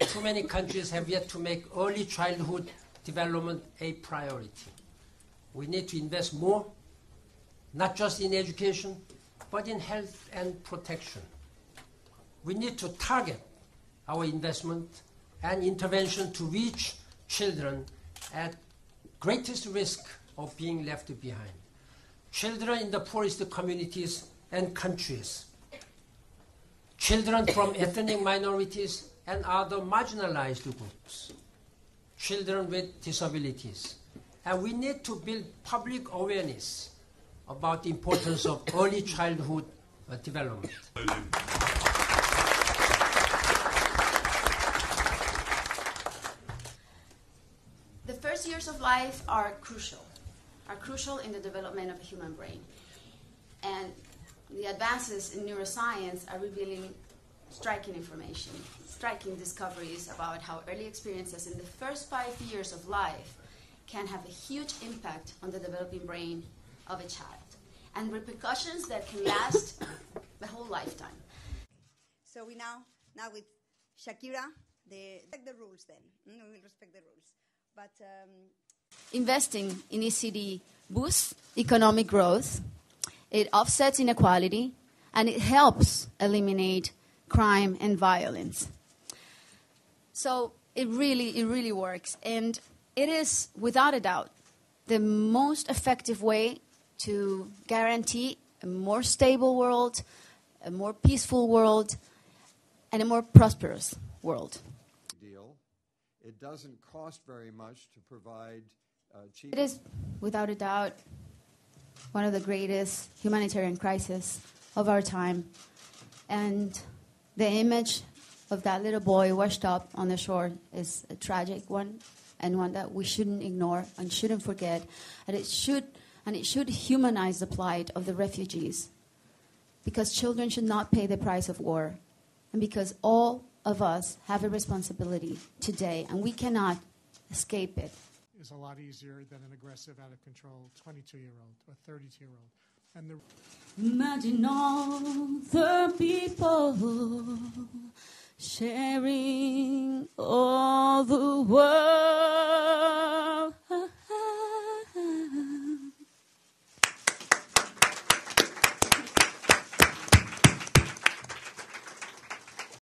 Too many countries have yet to make early childhood development a priority. We need to invest more, not just in education, but in health and protection. We need to target our investment and intervention to reach children at greatest risk of being left behind. Children in the poorest communities and countries, children from ethnic minorities and other marginalized groups, children with disabilities. And we need to build public awareness about the importance of early childhood development. The first years of life are crucial, are crucial in the development of the human brain. And the advances in neuroscience are revealing striking information, striking discoveries about how early experiences in the first five years of life can have a huge impact on the developing brain of a child and repercussions that can last the whole lifetime. So we now, now with Shakira, the, respect the rules then. Mm, We will respect the rules. But um, Investing in ECD boosts economic growth, it offsets inequality, and it helps eliminate crime and violence. So it really, it really works. And it is, without a doubt, the most effective way to guarantee a more stable world, a more peaceful world, and a more prosperous world. It doesn't cost very much to provide uh, cheap. It is, without a doubt, one of the greatest humanitarian crises of our time. And the image of that little boy washed up on the shore is a tragic one and one that we shouldn't ignore and shouldn't forget. And it should, and it should humanize the plight of the refugees because children should not pay the price of war and because all of us have a responsibility today and we cannot escape it. is a lot easier than an aggressive, out of control 22 year old or 32 year old. And the Imagine all the people sharing all the world.